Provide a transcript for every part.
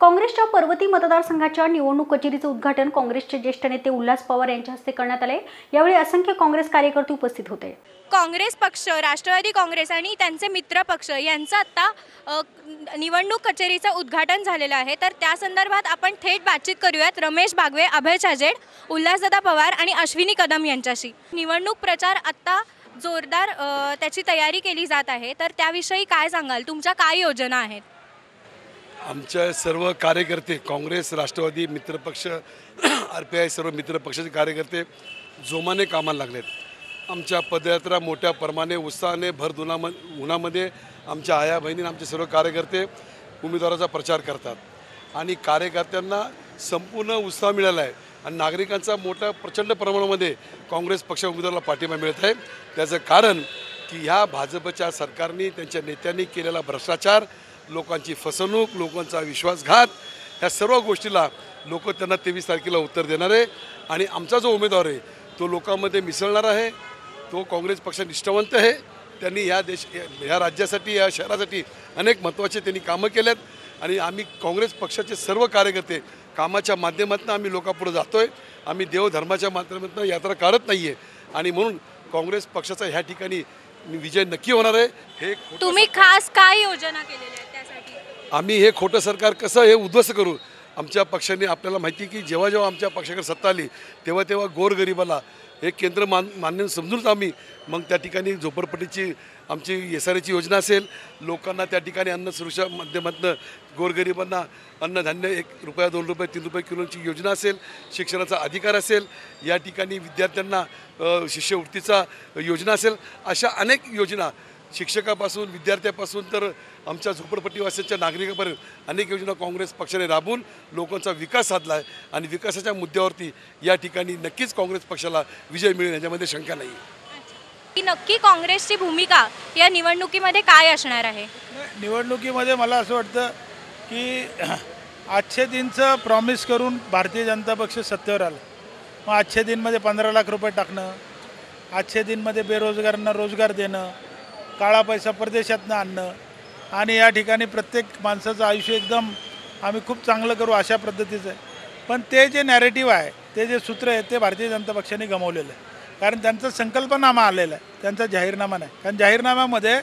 काँग्रेसच्या पर्वती मतदारसंघाच्या निवडणूक कचेरीचं उद्घाटन काँग्रेसचे ज्येष्ठ नेते उल्हास पवार यांच्या हस्ते करण्यात आले यावेळी असंख्य काँग्रेस कार्यकर्ते उपस्थित होते. काँग्रेस पक्ष राष्ट्रवादी काँग्रेस आणि त्यांचे मित्र पक्ष यांचं आत्ता निवडणूक कचेरीचं उद्घाटन झालेलं आहे. तर त्या संदर्भात आपण थेट बातचीत करूयात रमेश बागवे अभय चाजेड उल्हासदादा पवार आणि अश्विनी कदम यांच्याशी. निवडणूक प्रचार आत्ता जोरदार त्याची तयारी केली जात आहे. तर त्याविषयी काय सांगाल? तुमच्या काय योजना आहेत? आमच्या सर्व कार्यकर्ते काँग्रेस राष्ट्रवादी मित्रपक्ष आर पी आय सर्व मित्रपक्षाचे कार्यकर्ते जोमाने कामाला लागलेत. आमच्या पदयात्रा मोठ्या प्रमाणे उत्साहाने भर दुनाम उन्हामध्ये आमच्या आया बहिणी आमचे सर्व कार्यकर्ते उमेदवाराचा प्रचार करतात. आणि कार्यकर्त्यांना संपूर्ण उत्साह मिळाला आहे. आणि नागरिकांचा मोठ्या प्रचंड प्रमाणामध्ये काँग्रेस पक्ष उमेदवाराला पाठिंबा मिळत आहे. त्याचं कारण की ह्या भाजपच्या सरकारने त्यांच्या नेत्यांनी केलेला भ्रष्टाचार लोकांची फसवणूक लोकांचा विश्वासघात ह्या सर्व गोष्टीला लोक त्यांना तेवीस तारखेला उत्तर देणार आहे. आणि आमचा जो उमेदवार आहे तो लोकांमध्ये मिसळणार आहे. तो काँग्रेस पक्ष निष्ठावंत आहे. त्यांनी ह्या देश ह्या राज्यासाठी या शहरासाठी अनेक महत्त्वाचे त्यांनी कामं केलेत. आणि आम्ही काँग्रेस पक्षाचे सर्व कार्यकर्ते कामाच्या माध्यमातून आम्ही लोकांपुढे जातो आहे आम्ही देवधर्माच्या माध्यमातून यात्रा काढत नाही आहे आणि म्हणून काँग्रेस पक्षाचा ह्या ठिकाणी विजय नक्की होणार आहे. हे तुम्ही खास काय योजना आहेत? त्यासाठी आम्ही हे खोटं सरकार कसं हे उद्ध्वस्त करू? आमच्या पक्षाने आपल्याला माहिती की जेव्हा जेव्हा आमच्या पक्षाकडे सत्ता आली तेव्हा तेव्हा गोरगरिबाला हे केंद्र मान मान्य समजूनच आम्ही मग त्या ठिकाणी झोपडपट्टीची आमची एस आर एची योजना असेल लोकांना त्या ठिकाणी अन्न सुरक्षा माध्यमातून गोरगरिबांना अन्नधान्य एक रुपया दोन रुपये तीन रुपये किलोची योजना असेल शिक्षणाचा अधिकार असेल या ठिकाणी विद्यार्थ्यांना शिष्यवृत्तीचा योजना असेल अशा अनेक योजना शिक्षकापासून विद्यार्थ्यापासून तर आमच्या झोपडपट्टीवासियांच्या नागरिकापर्यंत अनेक योजना काँग्रेस पक्षाने राबवून लोकांचा विकास साधला आहे आणि विकासाच्या मुद्द्यावरती या ठिकाणी नक्कीच काँग्रेस पक्षाला विजय मिळेल याच्यामध्ये शंका नाही. की नक्की काँग्रेसची भूमिका या निवडणुकीमध्ये काय असणार आहे? निवडणुकीमध्ये मला असं वाटतं की आजचे दिनचं प्रॉमिस करून भारतीय जनता पक्ष सत्तेवर आला. मग आजच्या दिनमध्ये पंधरा लाख रुपये टाकणं आजच्या दिनमध्ये बेरोजगारांना रोजगार देणं काळा पैसा परदेशातनं आणणं आणि या ठिकाणी प्रत्येक माणसाचं आयुष्य एकदम आम्ही खूप चांगलं करू अशा पद्धतीचं आहे. पण ते जे नॅरेटिव्ह आहे ते जे सूत्र आहे ते भारतीय जनता पक्षाने गमावलेलं आहे. कारण त्यांचा संकल्पनामा आलेला आहे. त्यांचा जाहीरनामा नाही. कारण जाहीरनाम्यामध्ये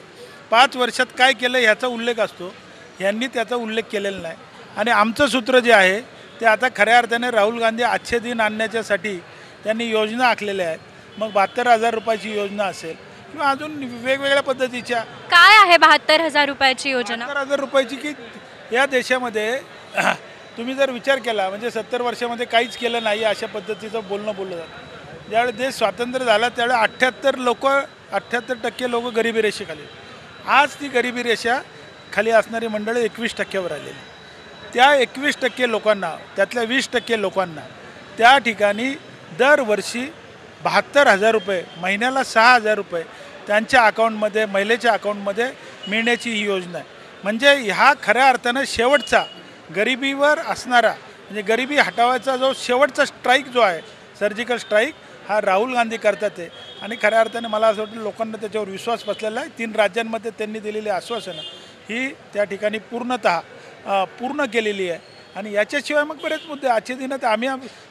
पाच वर्षात काय केलं ह्याचा उल्लेख असतो. यांनी त्याचा उल्लेख केलेला नाही. आणि आमचं सूत्र जे आहे ते आता खऱ्या अर्थाने राहुल गांधी आजचे दिन आणण्याच्यासाठी त्यांनी योजना आखलेल्या आहेत. मग बहात्तर हजार रुपयाची योजना असेल किंवा अजून वेगवेगळ्या पद्धतीच्या काय आहे बहात्तर हजार रुपयाची योजना? सत्तर हजार रुपयाची की या देशामध्ये तुम्ही जर विचार केला म्हणजे सत्तर वर्षामध्ये काहीच केलं नाही अशा पद्धतीचं बोलणं बोललं जातं. ज्यावेळी देश स्वातंत्र्य झाला त्यावेळी अठ्ठ्याहत्तर लोक अठ्ठ्याहत्तर टक्के लोक गरिबी रेषेखाली आज ती गरिबी रेषा खाली असणारी मंडळी एकवीस टक्क्यावर आलेली. त्या एकवीस टक्के लोकांना त्यातल्या वीस टक्के लोकांना त्या ठिकाणी दरवर्षी बहात्तर हजार रुपये महिन्याला सहा हजार रुपये त्यांच्या अकाउंटमध्ये महिलेच्या अकाउंटमध्ये मिळण्याची ही योजना आहे. म्हणजे ह्या खऱ्या अर्थानं शेवटचा गरिबीवर असणारा म्हणजे गरिबी हटावायचा जो शेवटचा स्ट्राईक जो आहे सर्जिकल स्ट्राईक हा राहुल गांधी करतात आहे आणि खऱ्या अर्थाने मला असं वाटतं लोकांना त्याच्यावर विश्वास बसलेला आहे. तीन राज्यांमध्ये त्यांनी दिलेली आश्वासनं ही त्या ठिकाणी पूर्णतः पूर्ण केलेली आहे. आणि याच्याशिवाय मग बरेच मुद्दे आजच्या दिनात आम्ही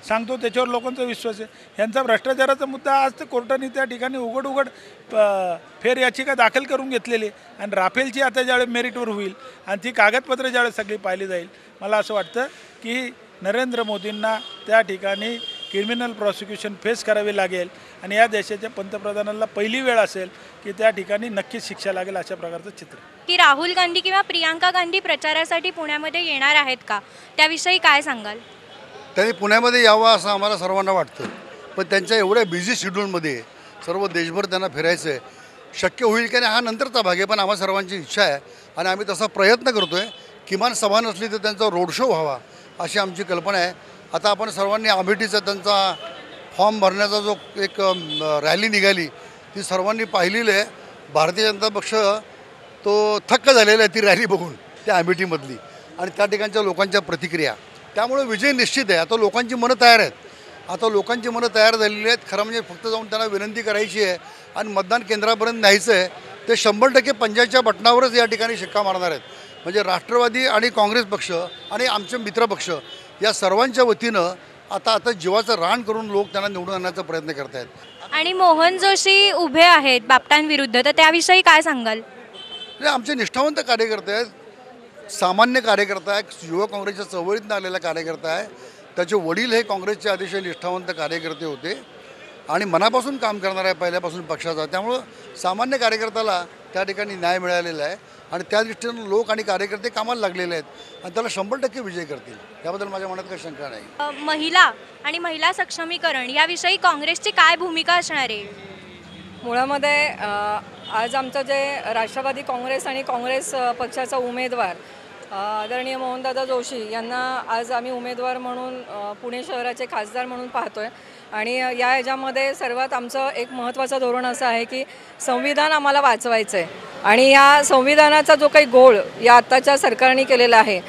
सांगतो त्याच्यावर लोकांचा विश्वास आहे. यांचा भ्रष्टाचाराचा मुद्दा आज तर कोर्टाने त्या ठिकाणी उघड उघड प- फेर याचिका दाखल करून घेतलेली आहे. आणि राफेलची आता ज्यावेळेस मेरिटवर होईल आणि ती कागदपत्रं ज्यावेळेस सगळी पाहिली जाईल मला असं वाटतं की नरेंद्र मोदींना त्या ठिकाणी क्रिमिनल प्रॉसिक्युशन फेस करावी लागेल. आणि या देशाच्या पंतप्रधानाला पहिली वेळ असेल की त्या ठिकाणी नक्कीच शिक्षा लागेल अशा प्रकारचं चित्र. की राहुल गांधी किंवा प्रियांका गांधी प्रचारासाठी पुण्यामध्ये येणार आहेत का? त्याविषयी काय सांगाल? त्यांनी पुण्यामध्ये यावं असं आम्हाला सर्वांना वाटतं. पण त्यांच्या एवढ्या बिझी शेड्यूलमध्ये सर्व देशभर त्यांना फिरायचं आहे. शक्य होईल की नाही हा नंतरचा भाग आहे पण आम्हा सर्वांची इच्छा आहे. आणि आम्ही तसा प्रयत्न करतो आहे किमान सभा नसली तर त्यांचा रोड शो व्हावा अशी आमची कल्पना आहे. आता आपण सर्वांनी अमेठीचा त्यांचा फॉर्म भरण्याचा जो एक रॅली निघाली ती सर्वांनी पाहिलेली आहे. भारतीय जनता पक्ष तो थक्क झालेला आहे ती रॅली बघून त्या अमेठीमधली आणि त्या ठिकाणच्या लोकांच्या प्रतिक्रिया. त्यामुळे विजय निश्चित आहे. आता लोकांची मनं तयार आहेत. आता लोकांची मनं तयार झालेली आहेत. खरं म्हणजे फक्त जाऊन त्यांना विनंती करायची आहे आणि मतदान केंद्रापर्यंत न्यायचं आहे. ते शंभर टक्के पंजाबच्या बटणावरच या ठिकाणी शिक्का मारणार आहेत. म्हणजे राष्ट्रवादी आणि काँग्रेस पक्ष आणि आमचे मित्रपक्ष या सर्वांच्या वतीनं आता आता जीवाचं रान करून लोक त्यांना निवडून आणण्याचा प्रयत्न करत आहेत आणि मोहन जोशी उभे आहेत बापटांविरुद्ध तर त्याविषयी काय सांगाल? आमचे निष्ठावंत कार्यकर्ते आहेत. सामान्य कार्यकर्ता आहे युवक काँग्रेसच्या चळवळीतून आलेला कार्यकर्ता आहे. त्याचे वडील हे काँग्रेसचे अतिशय निष्ठावंत कार्यकर्ते होते. आणि मनापासून काम करणार आहे पहिल्यापासून पक्षाचा त्यामुळं सामान्य कार्यकर्त्याला त्या ठिकाणी न्याय मिळालेला आहे आणि त्या दृष्टीनं लोक आणि कार्यकर्ते कामाला लागलेले आहेत आणि त्याला शंभर टक्के विजय करतील. याबद्दल माझ्या मनात काही शंका नाही. महिला आणि महिला सक्षमीकरण याविषयी काँग्रेसची काय भूमिका असणार आहे? मुळामध्ये आज आमचं जे राष्ट्रवादी काँग्रेस आणि काँग्रेस पक्षाचा उमेदवार आदरणीय मोहनदादा जोशी यांना आज आम्ही उमेदवार म्हणून पुणे शहराचे खासदार म्हणून पाहतोय. आणि या ह्याच्यामध्ये सर्वात आमचं एक महत्त्वाचं धोरण असं आहे की संविधान आम्हाला वाचवायचं आहे आणि या संविधानाचा जो काही गोळ या आत्ताच्या सरकारने केलेला आहे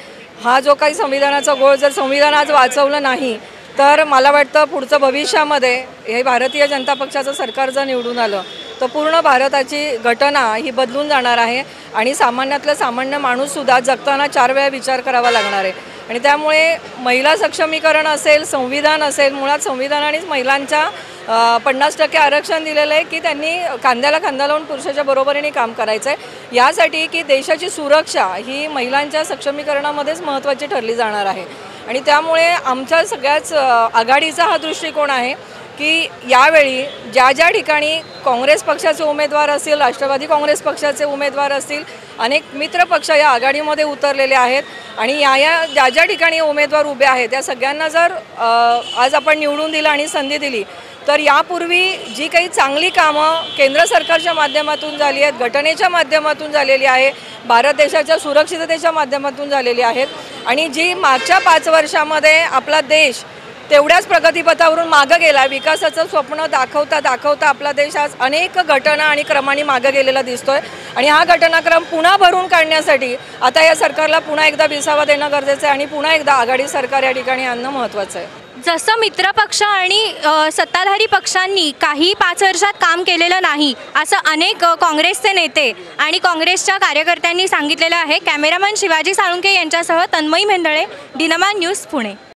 हा जो काही संविधानाचा गोळ जर संविधान आज वाचवलं नाही तर मला वाटतं पुढचं भविष्यामध्ये हे भारतीय जनता पक्षाचं सरकार जर निवडून आलं तर पूर्ण भारताची घटना ही बदलून जाणार आहे. आणि सामान्यातलं सामान्य माणूससुद्धा जगताना चार वेळा विचार करावा लागणार आहे. आणि त्यामुळे महिला सक्षमीकरण असेल संविधान असेल मुळात संविधानानेच महिलांच्या पन्नास टक्के आरक्षण दिलेलं आहे की त्यांनी कांद्याला खांदा लावून पुरुषाच्या बरोबरीने काम करायचं आहे यासाठी की देशाची सुरक्षा ही महिलांच्या सक्षमीकरणामध्येच महत्त्वाची ठरली जाणार आहे. आणि त्यामुळे आमच्या सगळ्याच आघाडीचा हा दृष्टिकोन आहे. की यावेळी ज्या ज्या ठिकाणी काँग्रेस पक्षाचे उमेदवार असतील राष्ट्रवादी काँग्रेस पक्षाचे उमेदवार असतील अनेक मित्र पक्ष या आघाडीमध्ये उतरलेले आहेत आणि या या ज्या ज्या ठिकाणी उमेदवार उभे आहेत त्या सगळ्यांना जर आज आपण निवडून दिलं आणि संधी दिली तर यापूर्वी जी काही चांगली कामं केंद्र सरकारच्या माध्यमातून झाली आहेत घटनेच्या माध्यमातून झालेली आहे भारत देशाच्या सुरक्षिततेच्या माध्यमातून झालेली आहेत आणि जी मागच्या पाच वर्षामध्ये आपला देश तेवढ्याच प्रगतीपथावरून मागं गेला. विकासाचं स्वप्न दाखवता दाखवता आपला देश आज अनेक घटना आणि क्रमांनी मागं गेलेला दिसतोय. आणि हा घटनाक्रम पुन्हा भरून काढण्यासाठी आता या सरकारला पुन्हा एकदा विसावा देणं गरजेचं आहे आणि पुन्हा एकदा आघाडी सरकार या ठिकाणी आणणं महत्त्वाचं आहे. जसं मित्रपक्ष आणि सत्ताधारी पक्षांनी काही पाच वर्षात काम केलेलं नाही असं अनेक काँग्रेसचे नेते आणि काँग्रेसच्या कार्यकर्त्यांनी सांगितलेलं आहे. कॅमेरामन शिवाजी साळुंके यांच्यासह तन्मयी मेंदळे दिनमान न्यूज पुणे.